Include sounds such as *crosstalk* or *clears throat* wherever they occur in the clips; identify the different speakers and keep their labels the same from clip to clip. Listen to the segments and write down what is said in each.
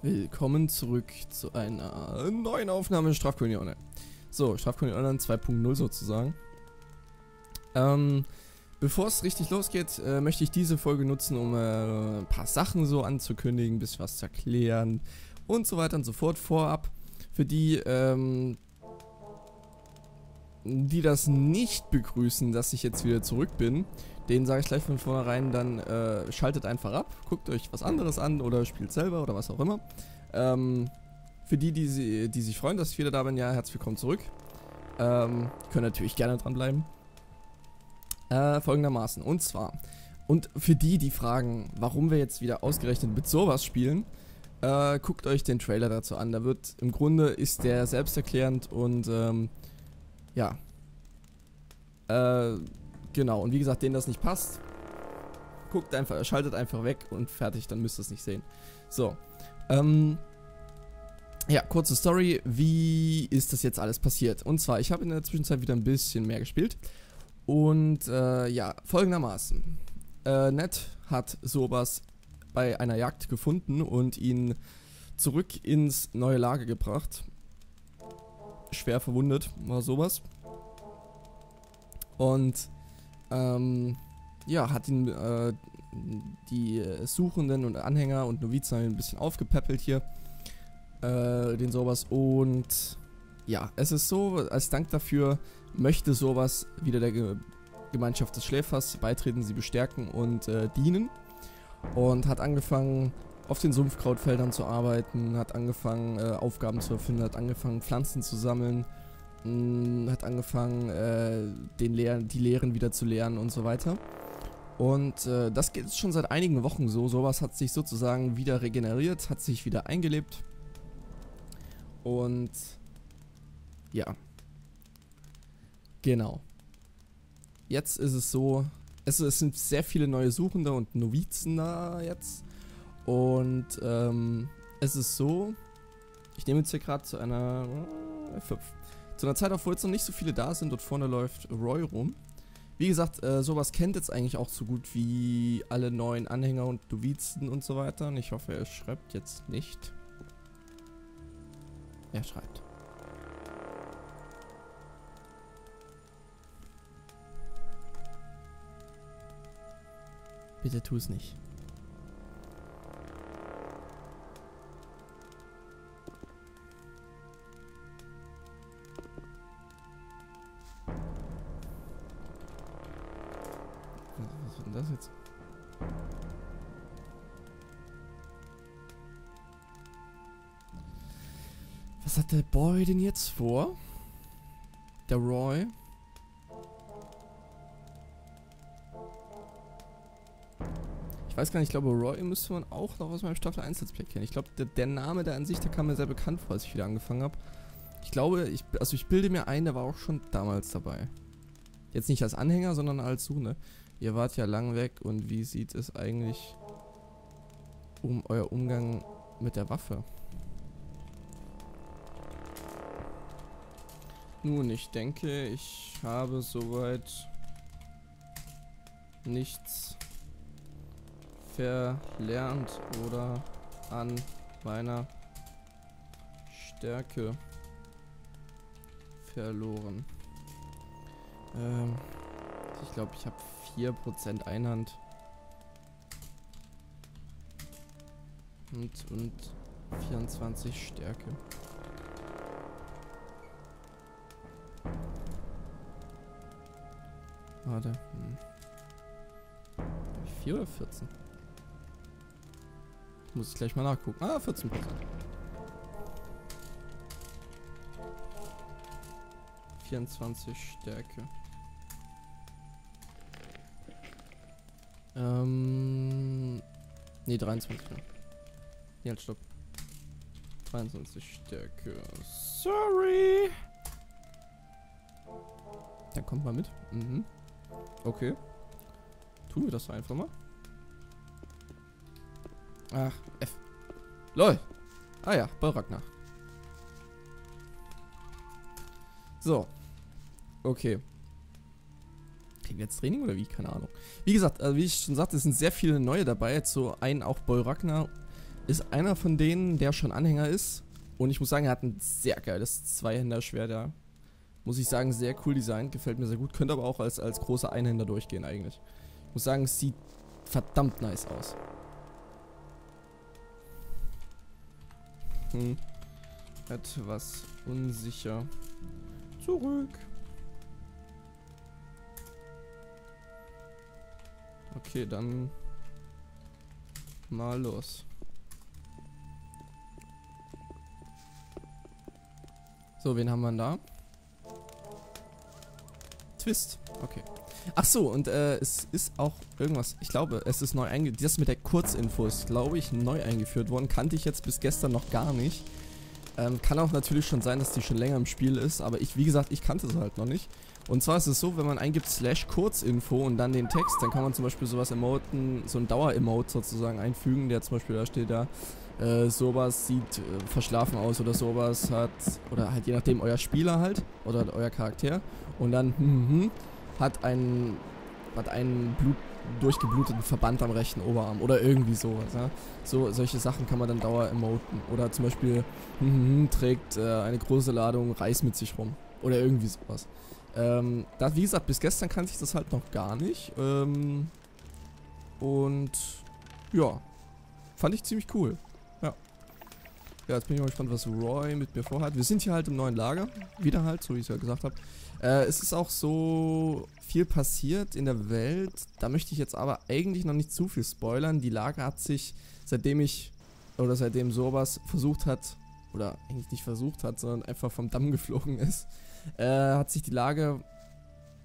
Speaker 1: Willkommen zurück zu einer neuen Aufnahme Strafkolonie Online. So, Strafkolonie Online 2.0 sozusagen. Ähm, bevor es richtig losgeht, äh, möchte ich diese Folge nutzen, um äh, ein paar Sachen so anzukündigen, ein bisschen was zu erklären und so weiter und so fort. Vorab, für die, ähm, die das nicht begrüßen, dass ich jetzt wieder zurück bin, denen sage ich gleich von vornherein, dann äh, schaltet einfach ab, guckt euch was anderes an oder spielt selber oder was auch immer. Ähm, für die, die, die sich freuen, dass ich wieder da bin, ja, herzlich willkommen zurück. Ähm, können natürlich gerne dranbleiben. Äh, folgendermaßen, und zwar, und für die, die fragen, warum wir jetzt wieder ausgerechnet mit sowas spielen, äh, guckt euch den Trailer dazu an. Da wird, im Grunde ist der selbsterklärend und, ähm, ja, äh, Genau, und wie gesagt, denen das nicht passt, guckt einfach, schaltet einfach weg und fertig, dann müsst ihr es nicht sehen. So, ähm, ja, kurze Story, wie ist das jetzt alles passiert? Und zwar, ich habe in der Zwischenzeit wieder ein bisschen mehr gespielt und, äh, ja, folgendermaßen. Äh, Ned hat sowas bei einer Jagd gefunden und ihn zurück ins neue Lager gebracht. Schwer verwundet war sowas. Und ähm, ja, hat ihn, äh, die Suchenden und Anhänger und Novizen ein bisschen aufgepäppelt hier. Äh, den sowas und ja, es ist so, als Dank dafür möchte sowas wieder der Ge Gemeinschaft des Schläfers beitreten, sie bestärken und äh, dienen. Und hat angefangen, auf den Sumpfkrautfeldern zu arbeiten, hat angefangen, äh, Aufgaben zu erfinden, hat angefangen, Pflanzen zu sammeln, mh, hat angefangen, äh, den Lehr die Lehren wieder zu lernen und so weiter. Und äh, das geht schon seit einigen Wochen so. Sowas hat sich sozusagen wieder regeneriert, hat sich wieder eingelebt. Und ja. Genau. Jetzt ist es so, es, es sind sehr viele neue Suchende und Novizen da jetzt. Und ähm, es ist so, ich nehme jetzt hier gerade zu einer äh, 5. Zu einer Zeit, obwohl jetzt noch nicht so viele da sind, dort vorne läuft Roy rum. Wie gesagt, äh, sowas kennt jetzt eigentlich auch so gut wie alle neuen Anhänger und Novizen und so weiter. Und ich hoffe, er schreibt jetzt nicht. Er schreibt. Bitte tu es nicht. Boy denn jetzt vor? Der Roy? Ich weiß gar nicht, ich glaube, Roy müsste man auch noch aus meinem Staffel 1 Let's Play kennen. Ich glaube, der, der, Name der an sich, der kam mir sehr bekannt vor, als ich wieder angefangen habe. Ich glaube, ich, also ich bilde mir ein, der war auch schon damals dabei. Jetzt nicht als Anhänger, sondern als Sune. Ihr wart ja lang weg und wie sieht es eigentlich um euer Umgang mit der Waffe? Nun, ich denke, ich habe soweit nichts verlernt oder an meiner Stärke verloren. Ähm, ich glaube, ich habe 4% Einhand. Und, und 24 Stärke. Warte. Hm. 4 oder 14? Muss ich gleich mal nachgucken. Ah, 14%. Vierundzwanzig Stärke. Ähm. Ne, 23. Ne, halt, stopp. 23 Stärke. Sorry. Dann kommt mal mit. Mhm. Okay. Tun wir das einfach mal. Ach, F. LOL. Ah ja, bei Ragnar. So. Okay. Kriegen wir jetzt Training oder wie? Keine Ahnung. Wie gesagt, äh, wie ich schon sagte, es sind sehr viele neue dabei. Jetzt so ein auch Boy Ragnar. ist einer von denen, der schon Anhänger ist. Und ich muss sagen, er hat ein sehr geiles Zweihänder-Schwert, ja. Muss ich sagen, sehr cool designt, gefällt mir sehr gut. Könnte aber auch als, als großer Einhänder durchgehen eigentlich. Ich muss sagen, es sieht verdammt nice aus. Hm. Etwas unsicher. Zurück. Okay, dann mal los. So, wen haben wir denn da? Twist. Okay. Ach so, und äh, es ist auch irgendwas, ich glaube, es ist neu eingeführt. Das mit der Kurzinfo ist, glaube ich, neu eingeführt worden. Kannte ich jetzt bis gestern noch gar nicht. Ähm, kann auch natürlich schon sein, dass die schon länger im Spiel ist, aber ich, wie gesagt, ich kannte sie halt noch nicht. Und zwar ist es so, wenn man eingibt slash Kurzinfo und dann den Text, dann kann man zum Beispiel sowas emoten, so ein Dauer-Emote sozusagen einfügen, der zum Beispiel da steht da, äh, sowas sieht äh, verschlafen aus oder sowas hat, oder halt je nachdem euer Spieler halt, oder euer Charakter. Und dann, hm, hm, hat einen, hat einen Blut, durchgebluteten Verband am rechten Oberarm oder irgendwie sowas. Ja? So, solche Sachen kann man dann dauer emoten. Oder zum Beispiel hm, hm, hm, trägt äh, eine große Ladung Reis mit sich rum. Oder irgendwie sowas. Ähm, da, wie gesagt, bis gestern kannte ich das halt noch gar nicht. Ähm, und ja, fand ich ziemlich cool. Ja. Jetzt bin ich mal gespannt, was Roy mit mir vorhat. Wir sind hier halt im neuen Lager. Wieder halt, so wie ich es ja gesagt habe. Äh, es ist auch so viel passiert in der Welt. Da möchte ich jetzt aber eigentlich noch nicht zu viel spoilern. Die Lage hat sich, seitdem ich, oder seitdem sowas versucht hat, oder eigentlich nicht versucht hat, sondern einfach vom Damm geflogen ist, äh, hat sich die Lage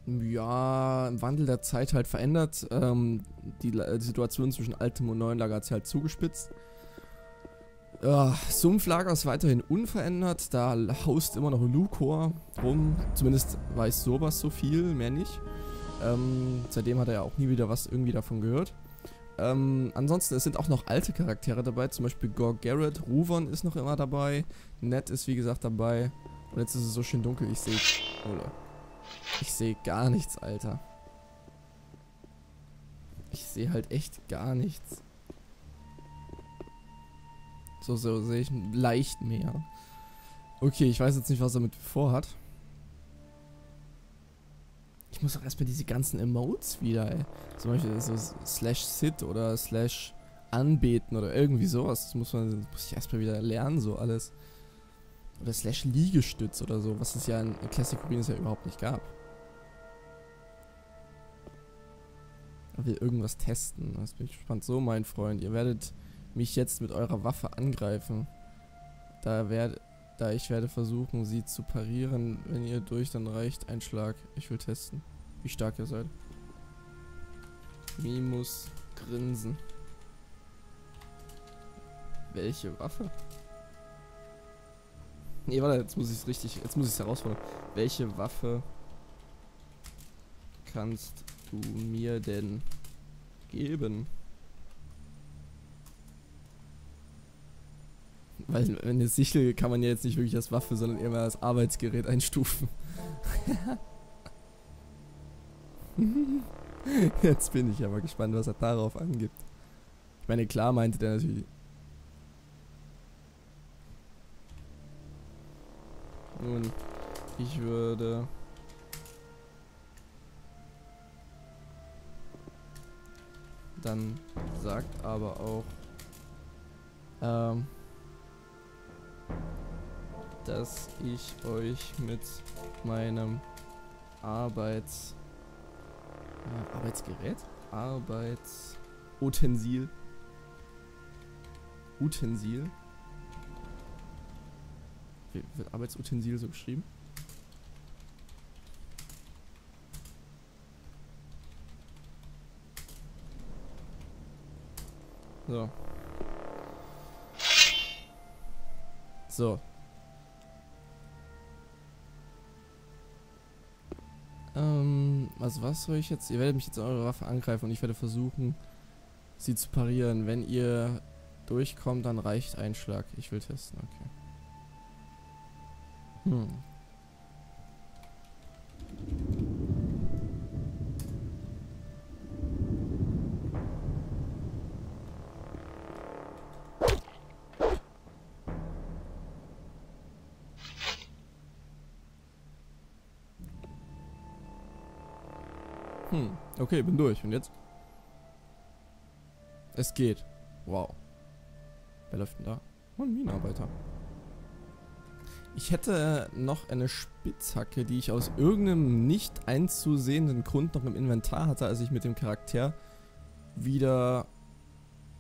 Speaker 1: ja, im Wandel der Zeit halt verändert. Ähm, die, die, Situation zwischen altem und neuen Lager hat sich halt zugespitzt. Ja, Sumpflager ist weiterhin unverändert. Da haust immer noch Lucor rum. Zumindest weiß sowas so viel, mehr nicht. Ähm, seitdem hat er ja auch nie wieder was irgendwie davon gehört. Ähm, ansonsten, es sind auch noch alte Charaktere dabei. Zum Beispiel Gore Garrett. Ruvon ist noch immer dabei. Ned ist wie gesagt dabei. Und jetzt ist es so schön dunkel, ich sehe... Ich sehe gar nichts, Alter. Ich sehe halt echt gar nichts. So, so sehe ich leicht mehr. Okay, ich weiß jetzt nicht, was er mit vorhat. Ich muss doch erstmal diese ganzen Emotes wieder, ey. Zum Beispiel so slash sit oder slash anbeten oder irgendwie sowas. Das muss man, muss ich erstmal wieder lernen, so alles. Oder slash Liegestütz oder so, was es ja in Classic Ruines ja überhaupt nicht gab. Er will irgendwas testen. Das bin ich gespannt. So, mein Freund, ihr werdet mich jetzt mit eurer Waffe angreifen. Da werde, da ich werde versuchen, sie zu parieren. Wenn ihr durch, dann reicht ein Schlag. Ich will testen, wie stark ihr seid. Mimus grinsen. Welche Waffe? Nee, warte, jetzt muss ich es richtig, jetzt muss ich es herausfinden. Welche Waffe kannst du mir denn geben? Weil eine Sichel kann man ja jetzt nicht wirklich als Waffe, sondern eher als Arbeitsgerät einstufen. *laughs* jetzt bin ich aber gespannt, was er darauf angibt. Ich meine, klar meinte der natürlich, Nun, ich würde... Dann sagt aber auch, ähm, dass ich euch mit meinem Arbeits... Äh, Arbeitsgerät? Arbeitsutensil. Utensil wie wird Arbeitsutensil so geschrieben? So. So. Ähm, also was soll ich jetzt? Ihr werdet mich jetzt in eure Waffe angreifen und ich werde versuchen, sie zu parieren. Wenn ihr durchkommt, dann reicht ein Schlag. Ich will testen, okay. Hm. Okay, bin durch. Und jetzt? Es geht. Wow. Wer läuft denn da? Oh, ein Minenarbeiter. Ich hätte noch eine Spitzhacke, die ich aus irgendeinem nicht einzusehenden Grund noch im Inventar hatte, als ich mit dem Charakter wieder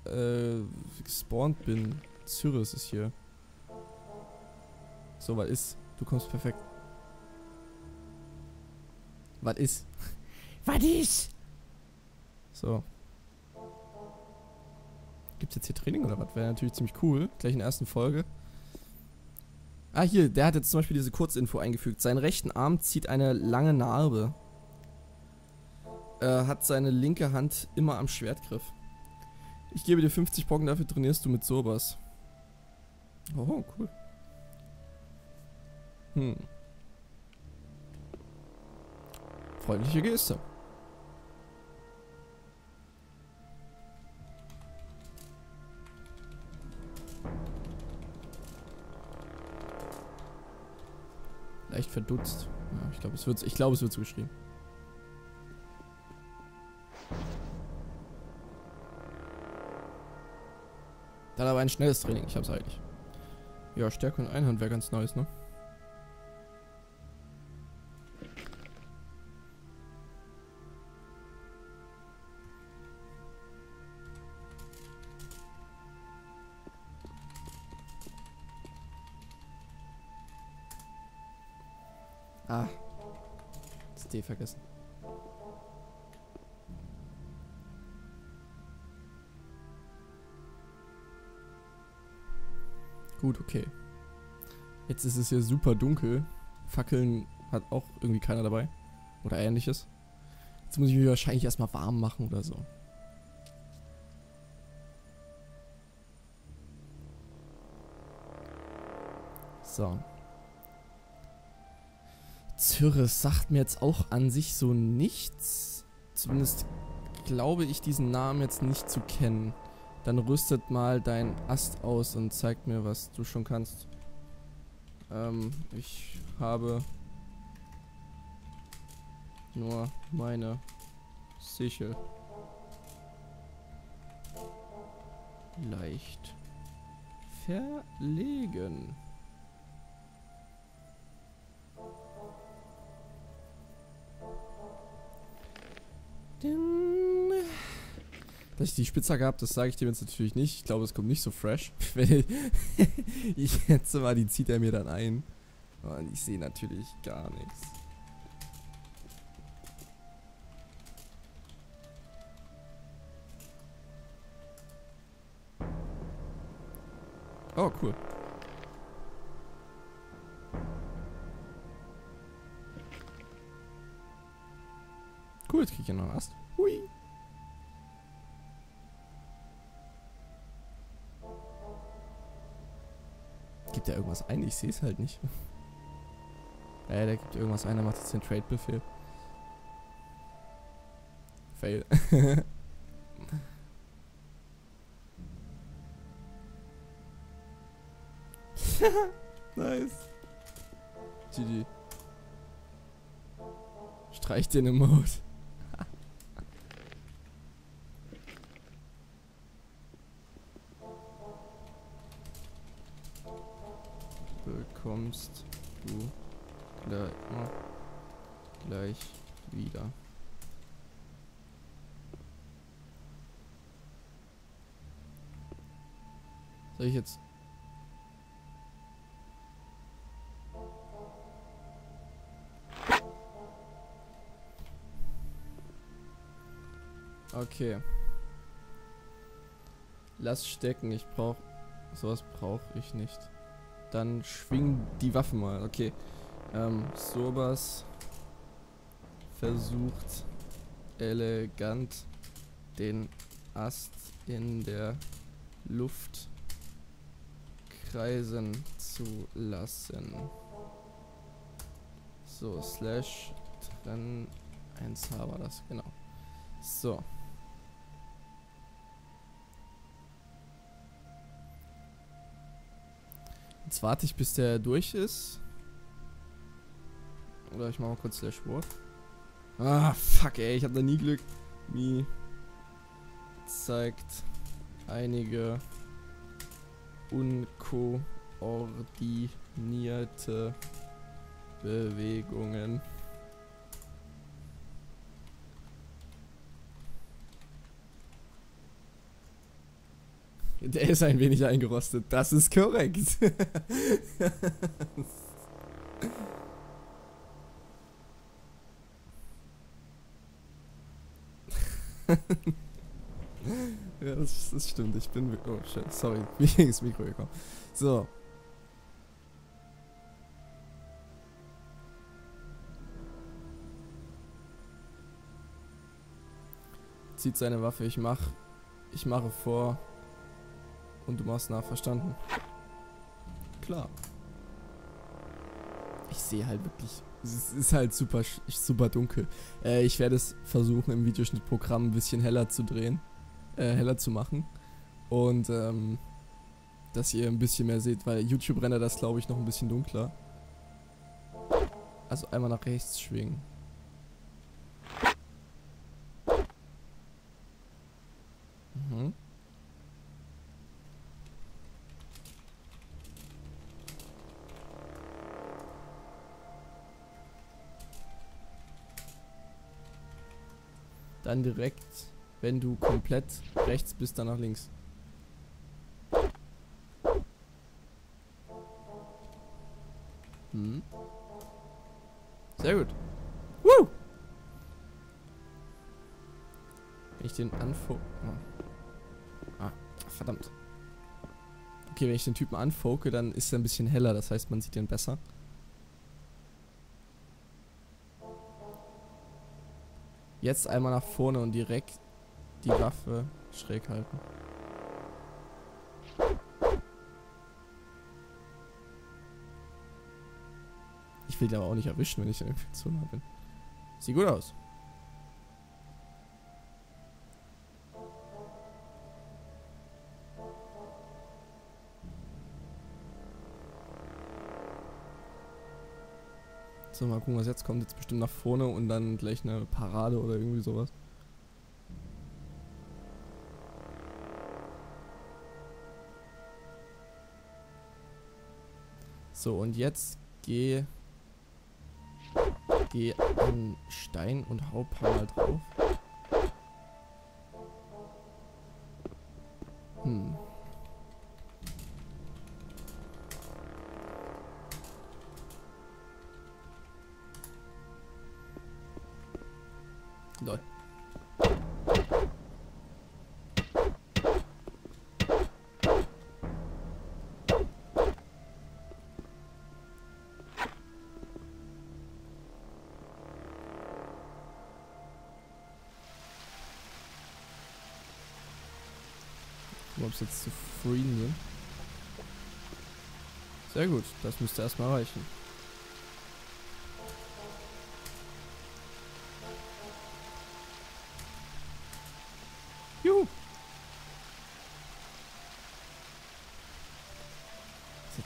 Speaker 1: äh, gespawnt bin. Cyrus ist hier. So, was ist? Du kommst perfekt. Was ist? Was ist? So. Gibt's jetzt hier Training oder was? Wäre natürlich ziemlich cool. Gleich in der ersten Folge. Ah, hier, der hat jetzt zum Beispiel diese Kurzinfo eingefügt. Seinen rechten Arm zieht eine lange Narbe. Er hat seine linke Hand immer am Schwertgriff. Ich gebe dir 50 Brocken, dafür trainierst du mit sowas. Oh, cool. Hm. Freundliche Geste. Leicht verdutzt. Ja, ich glaube, es wird, ich glaube, es wird so geschrieben. Dann aber ein schnelles Training, ich hab's eigentlich. Ja, Stärke und Einhand wäre ganz nice, ne? Vergessen. Gut, okay. Jetzt ist es hier super dunkel. Fackeln hat auch irgendwie keiner dabei. Oder ähnliches. Jetzt muss ich mich wahrscheinlich erstmal warm machen oder so. So. Zyrus sagt mir jetzt auch an sich so nichts. Zumindest glaube ich diesen Namen jetzt nicht zu kennen. Dann rüstet mal dein Ast aus und zeigt mir, was du schon kannst. Ähm, ich habe nur meine Sichel. Leicht verlegen. Dass ich die Spitzhacke habe, das sage ich dir jetzt natürlich nicht. Ich glaube, es kommt nicht so fresh. *laughs* Wenn ich *laughs* jetzt mal, die zieht er mir dann ein. Und ich sehe natürlich gar nichts. Oh, cool. Cool, jetzt krieg ich ja noch einen Ast. Hui. Gibt der irgendwas ein? Ich sehe es halt nicht. *laughs* Ja, der gibt irgendwas ein, der macht jetzt den Trade-Befehl. Fail. *laughs* *laughs* nice. GG. Streich den im Soll ich jetzt Okay. Lass stecken, ich brauch... Sowas brauche ich nicht. Dann schwing die Waffe mal. Okay. Ähm, Sobas versucht elegant den Ast in der Luft kreisen zu lassen. So, slash trennen 1 war das, genau. So. Jetzt warte ich, bis der durch ist. Oder ich mache mal kurz Slash Word. Ah, fuck, ey, ich hab da nie Glück. Nie zeigt einige unkoordinierte Bewegungen. Der ist ein wenig eingerostet. Das ist korrekt. *laughs* ja, das, das, stimmt. Ich bin. Oh, shit. Sorry. *laughs* Wie gegen das Mikro gekommen. So. Zieht seine Waffe. Ich mach. Ich mache vor. Und du machst nach. Verstanden? Klar. Ich sehe halt wirklich es ist halt super, super dunkel. Äh, ich werde es versuchen, im Videoschnittprogramm ein bisschen heller zu drehen. Äh, heller zu machen. Und, ähm, dass ihr ein bisschen mehr seht, weil YouTube rendert das, glaube ich, noch ein bisschen dunkler. Also einmal nach rechts schwingen. Mhm. Dann direkt, wenn du komplett rechts bist, dann nach links. Hm. Sehr gut. Woo! Wenn ich den anfo... Ah, verdammt. Okay, wenn ich den Typen anfoke, dann ist er ein bisschen heller. Das heißt, man sieht den besser. Jetzt einmal nach vorne und direkt die Waffe schräg halten. Ich will den aber auch nicht erwischen, wenn ich zu nah bin. Sieht gut aus. So, mal gucken, was jetzt kommt. Jetzt bestimmt nach vorne und dann gleich eine Parade oder irgendwie sowas. So, und jetzt geh, geh an Stein und hau paar Mal drauf. Hm. Ob jetzt zufrieden sind. Sehr gut, das müsste erstmal reichen.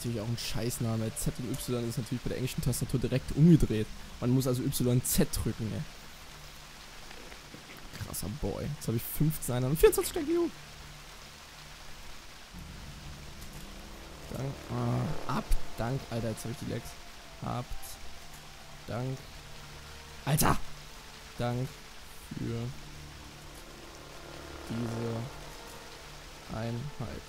Speaker 1: natürlich auch ein Scheißname. Z und Y ist natürlich bei der englischen Tastatur direkt umgedreht. Man muss also YZ drücken, ey. Krasser Boy. Jetzt habe ich 15 Einheiten und 24 Stück, juhu. Dank. Ah, ab. Dank. Alter, jetzt habe ich die Legs. Habt. Dank. Alter! Dank für diese Einheit.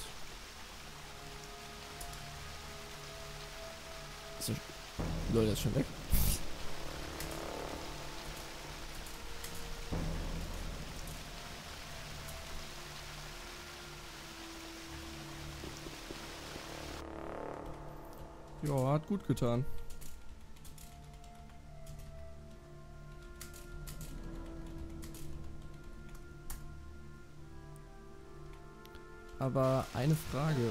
Speaker 1: Ist Leute, ist schon weg. Ja, hat gut getan. Aber eine Frage.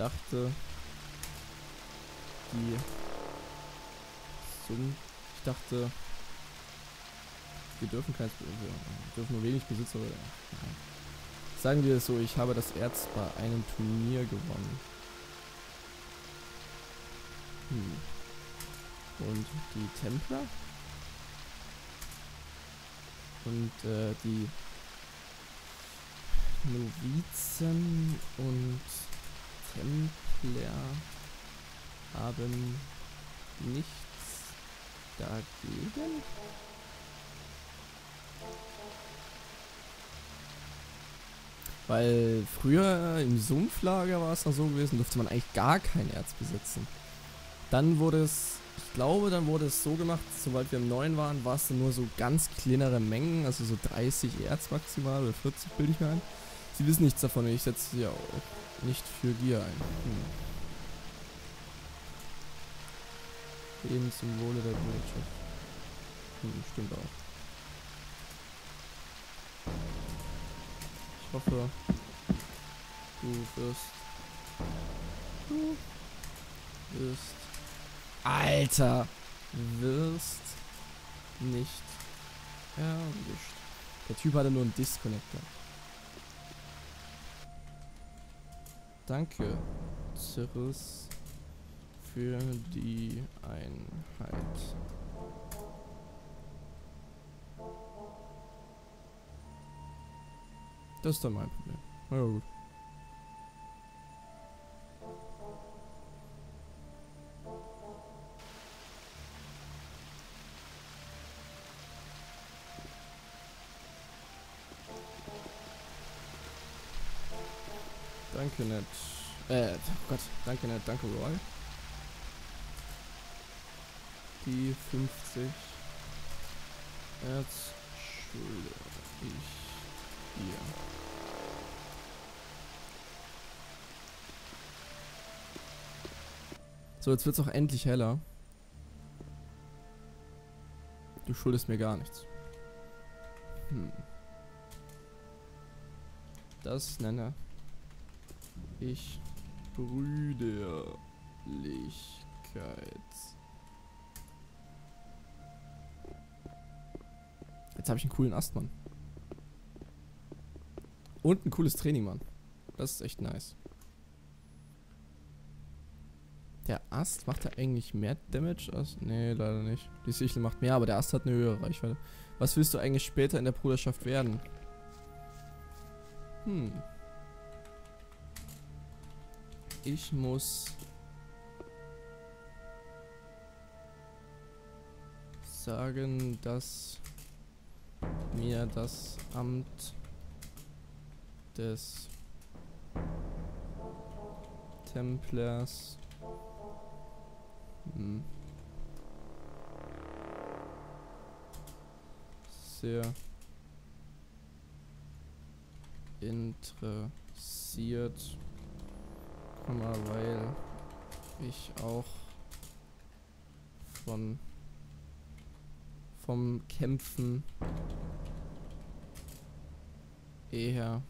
Speaker 1: Dachte, die Summen, ich dachte, wir dürfen keins, wir dürfen nur wenig Besitzer. Sagen wir es so, ich habe das Erz bei einem Turnier gewonnen. Hm. Und die Templer? Und äh, die Novizen und Templer haben nichts dagegen. Weil früher im Sumpflager war es noch so gewesen, durfte man eigentlich gar kein Erz besitzen. Dann wurde es, ich glaube, dann wurde es so gemacht, sobald wir im Neuen waren, war es nur so ganz kleinere Mengen, also so 30 Erz maximal oder 40 bilde ich mir ein. Sie wissen nichts davon, ich setze sie auch nicht für Gier ein. Hm. Eben zum Wohle der Wirtschaft. Hm, stimmt auch. Ich hoffe, du wirst. Du wirst. Alter! Wirst nicht erwischt. Der Typ hatte nur einen Disconnector. Danke, Cirrus, für die Einheit. Das ist dann mein Problem. Na ja, gut. Danke nett. Äh, oh Gott, danke nett, danke Roy. Die 50 Erz schulde ich dir. So, jetzt wird's auch endlich heller. Du schuldest mir gar nichts. Hm. Das nenne ich Brüderlichkeit. Jetzt habe ich einen coolen Ast, Mann. Und ein cooles Training, Mann. Das ist echt nice. Der Ast macht er eigentlich mehr Damage als... Nee, leider nicht. Die Sichel macht mehr, aber der Ast hat eine höhere Reichweite. Was willst du eigentlich später in der Bruderschaft werden? Hm. Ich muss... sagen, dass mir das Amt des Templers hm, sehr interessiert, weil ich auch von vom Kämpfen eher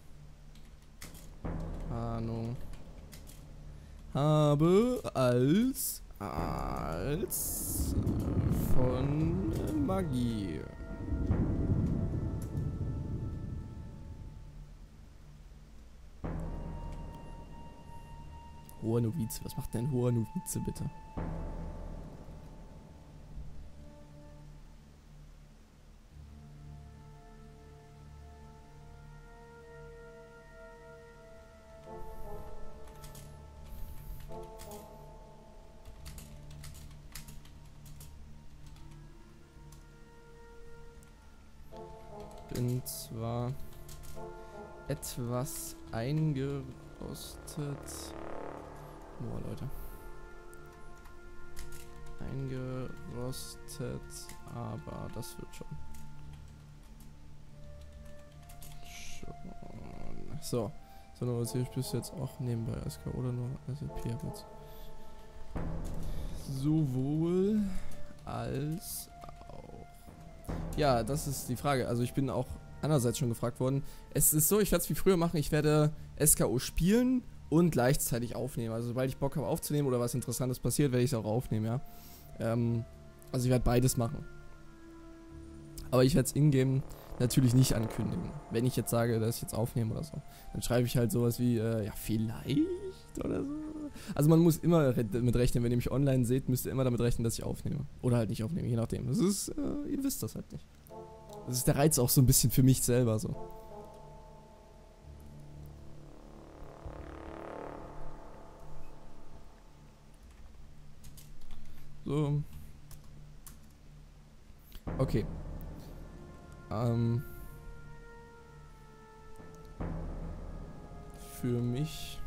Speaker 1: Ahnung habe als als von Magie. Hoher Novize. Was macht denn hoher Novize bitte? Bin zwar etwas eingerostet. Boah, Leute. Eingerostet, aber das wird schon. Schon. So. So, nur was ich bis jetzt auch nebenbei SK oder nur SLP jetzt. Sowohl als auch. Ja, das ist die Frage. Also ich bin auch andererseits schon gefragt worden. Es ist so, ich werde es wie früher machen. Ich werde SKO spielen und gleichzeitig aufnehmen. Also sobald ich Bock habe aufzunehmen oder was Interessantes passiert, werde ich es auch aufnehmen, ja. Ähm, also ich werde beides machen. Aber ich werde es ingame natürlich nicht ankündigen. Wenn ich jetzt sage, dass ich jetzt aufnehme oder so. Dann schreibe ich halt sowas wie, äh, ja, vielleicht oder so. Also man muss immer damit rechnen, wenn ihr mich online seht, müsst ihr immer damit rechnen, dass ich aufnehme. Oder halt nicht aufnehme, je nachdem. Das ist, äh, ihr wisst das halt nicht. Das ist der Reiz auch so ein bisschen für mich selber so. So. Okay. Ähm. Für mich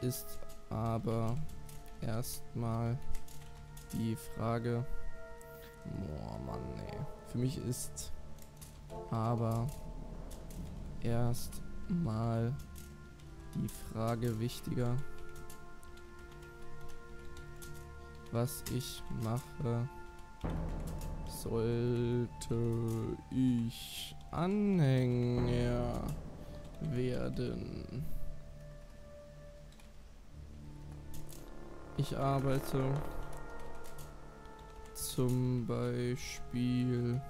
Speaker 1: ist aber erstmal die Frage. Boah, Mann, nee. Für mich ist aber erstmal die Frage wichtiger, was ich mache, sollte ich Anhänger werden. Ich arbeite zum Beispiel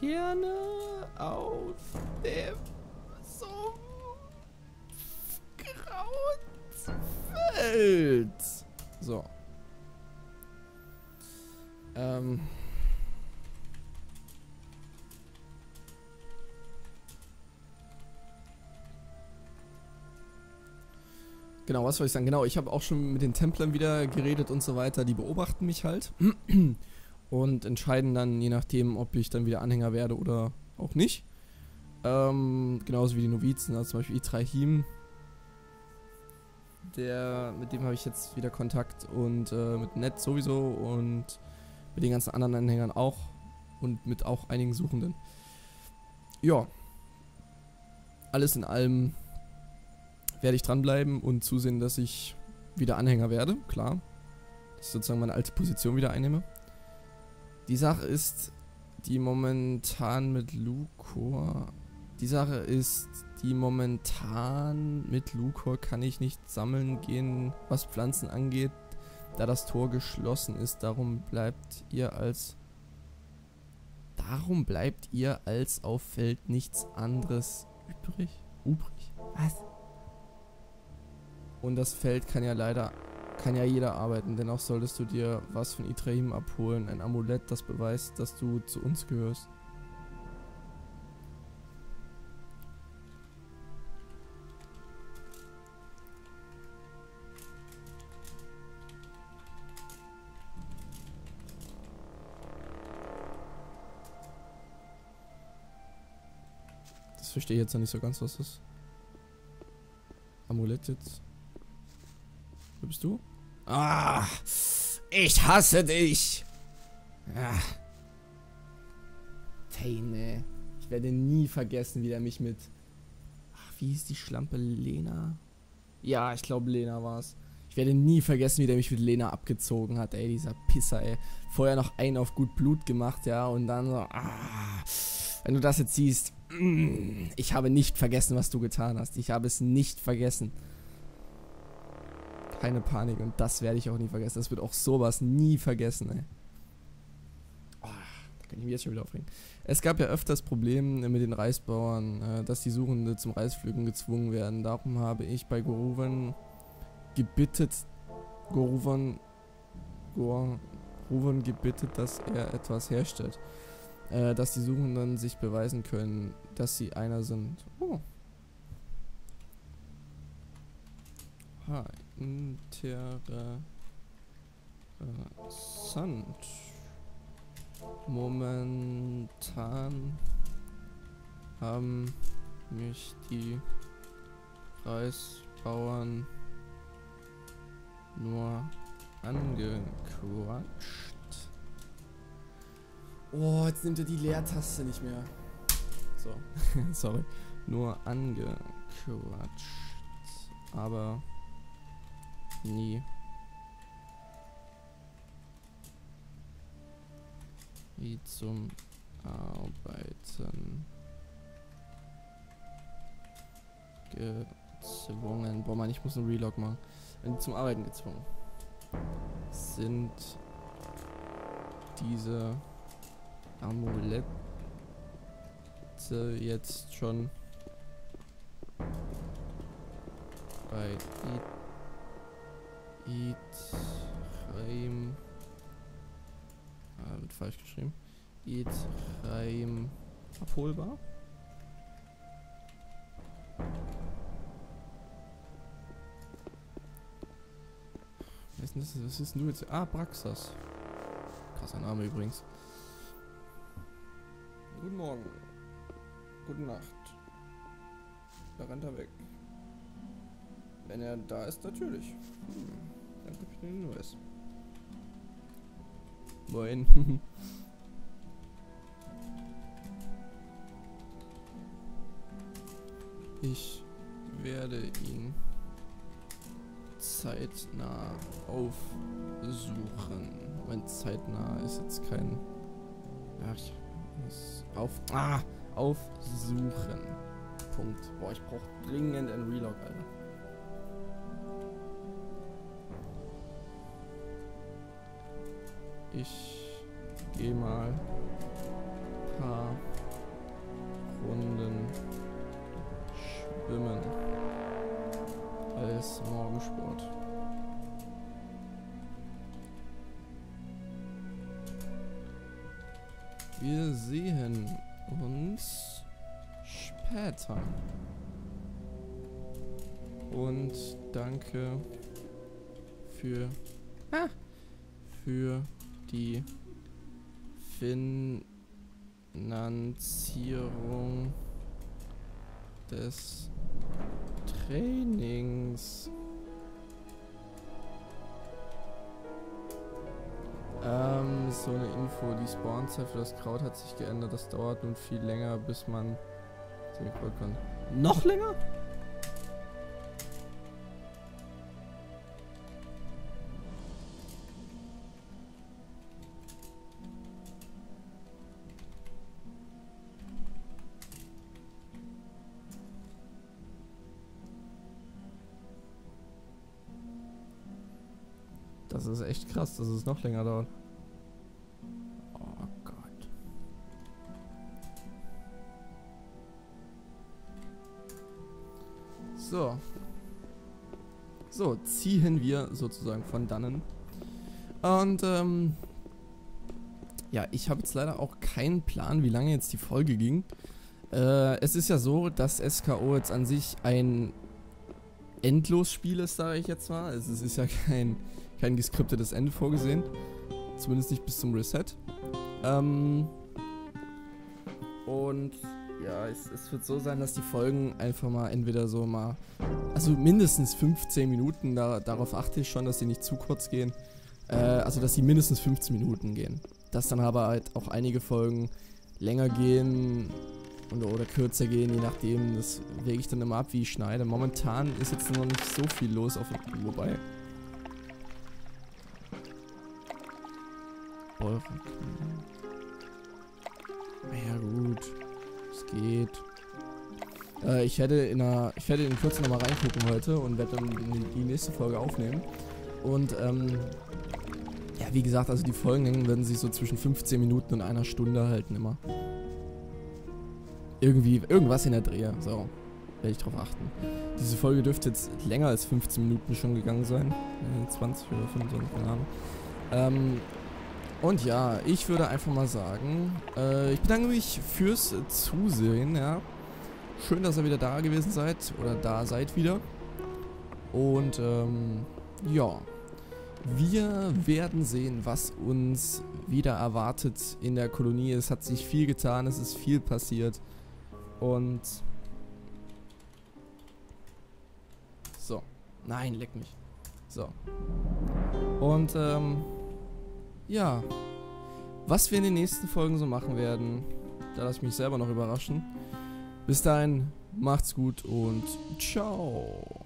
Speaker 1: gerne auf dem Sumpfkrautfeld. So. Ähm. Genau, was soll ich sagen? Genau, ich habe auch schon mit den Templern wieder geredet und so weiter. Die beobachten mich halt *clears throat* und entscheiden dann, je nachdem, ob ich dann wieder Anhänger werde oder auch nicht. Ähm, genauso wie die Novizen, also zum Beispiel Itrahim. Der, mit dem habe ich jetzt wieder Kontakt und äh, mit Ned sowieso und mit den ganzen anderen Anhängern auch und mit auch einigen Suchenden. Ja. Alles in allem werde ich dranbleiben und zusehen, dass ich wieder Anhänger werde, klar. Dass ich sozusagen meine alte Position wieder einnehme. Die Sache ist, die momentan mit Lucor. Die Sache ist, die momentan mit Lucor kann ich nicht sammeln gehen, was Pflanzen angeht, da das Tor geschlossen ist. Darum bleibt ihr als. Darum bleibt ihr als auf Feld nichts anderes übrig. Übrig? Was? Und das Feld kann ja leider, kann ja jeder arbeiten. Dennoch solltest du dir was von Itrahim abholen. Ein Amulett, das beweist, dass du zu uns gehörst. Verstehe jetzt noch nicht so ganz, was das Amulett jetzt. Wer bist du? Ah, ich hasse dich. Ja. Teine. Ich werde nie vergessen, wie der mich mit... Ach, wie hieß die Schlampe? Lena? Ja, ich glaube Lena war es. Ich werde nie vergessen, wie der mich mit Lena abgezogen hat, ey, dieser Pisser, ey. Vorher noch einen auf gut Blut gemacht, ja, und dann so, ah, wenn du das jetzt siehst, ich habe nicht vergessen, was du getan hast. Ich habe es nicht vergessen keine Panik und das werde ich auch nie vergessen. Das wird auch sowas nie vergessen, ey. Oh, da kann ich mich jetzt schon wieder aufregen. Es gab ja öfters Probleme mit den Reisbauern, äh, dass die Suchende zum Reispflügen gezwungen werden. Darum habe ich bei Goruven gebittet, Goruven, Goruven gebittet, dass er etwas herstellt. Äh, dass die Suchenden sich beweisen können, dass sie einer sind. Oh. Hi interessant. Momentan haben mich die Reisbauern nur angequatscht. Oh, jetzt nimmt er die Leertaste nicht mehr. So, *laughs* sorry. Nur angequatscht. Aber nie. Wie zum Arbeiten gezwungen. Boah, Mann, ich muss einen Relog machen. Wenn die zum Arbeiten gezwungen. Sind diese Amulette jetzt schon bei It Itreim ah, wird falsch geschrieben Itreim abholbar Was ist, das? Was ist denn du jetzt? Ah, Braxas. Krasser Name übrigens. Guten Morgen. Gute Nacht. Da rennt er weg. Wenn er da ist, natürlich. Hm. Danke für den Hinweis. Moin. *laughs* ich werde ihn zeitnah aufsuchen. Moment, zeitnah ist jetzt kein... Ach, auf... Ah! Aufsuchen. Punkt. Boah, ich brauche dringend ein Relog, Alter. Ich gehe mal paar Wir sehen uns später. Und danke für, ah, für die Finanzierung des Trainings. Ähm, so eine Info. Die Spawnzeit für das Kraut hat sich geändert. Das dauert nun viel länger, bis man. Noch länger? Krass, dass es noch länger dauert. Oh Gott. So. So, ziehen wir sozusagen von dannen. Und, ähm... Ja, ich habe jetzt leider auch keinen Plan, wie lange jetzt die Folge ging. Äh, es ist ja so, dass SKO jetzt an sich ein Endlosspiel ist, sage ich jetzt mal. Also es ist ja *laughs* kein kein geskriptetes Ende vorgesehen. Zumindest nicht bis zum Reset. Ähm und ja, es, es, wird so sein, dass die Folgen einfach mal entweder so mal, also mindestens 15 Minuten, da, darauf achte ich schon, dass sie nicht zu kurz gehen. Äh, also, dass sie mindestens 15 Minuten gehen. Dass dann aber halt auch einige Folgen länger gehen oder, oder kürzer gehen, je nachdem. Das wege ich dann immer ab, wie ich schneide. Momentan ist jetzt noch nicht so viel los auf wobei. Euro. Ja gut. Es geht. Äh, ich werde in einer. Ich werde in Kürze nochmal reingucken heute und werde dann die nächste Folge aufnehmen. Und ähm. Ja, wie gesagt, also die Folgen werden sich so zwischen 15 Minuten und einer Stunde halten immer. Irgendwie, irgendwas in der Drehe. So. Werde ich drauf achten. Diese Folge dürfte jetzt länger als 15 Minuten schon gegangen sein. 20 äh, oder 25, keine Ahnung. Ähm, und ja, ich würde einfach mal sagen, äh, ich bedanke mich fürs Zusehen, ja. Schön, dass ihr wieder da gewesen seid oder da seid wieder. Und ähm, ja, wir werden sehen, was uns wieder erwartet in der Kolonie. Es hat sich viel getan, es ist viel passiert. Und so, nein, leck mich. So. Und ähm, ja, was wir in den nächsten Folgen so machen werden, da lasse ich mich selber noch überraschen. Bis dahin, macht's gut und ciao.